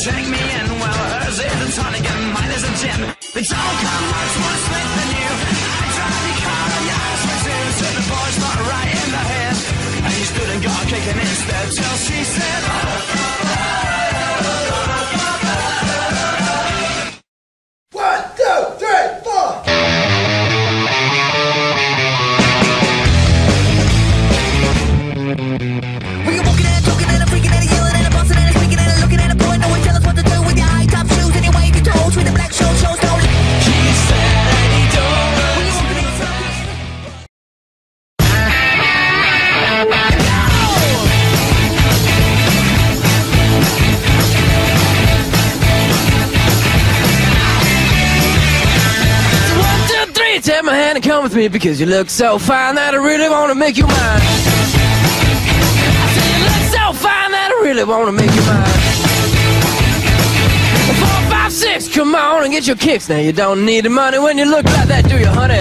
check me in. Well, hers is a tonic and mine is a gin. They don't come much more slick than you. I drive your car and yours was too. So the boy's not right in the head. And he stood and got kicking instead till she said, One, two, three, four. We take my hand and come with me because you look so fine that I really want to make you mine. I you look so fine that I really want to make you mine. Four, five, six, come on and get your kicks. Now you don't need the money when you look like that, do you, honey?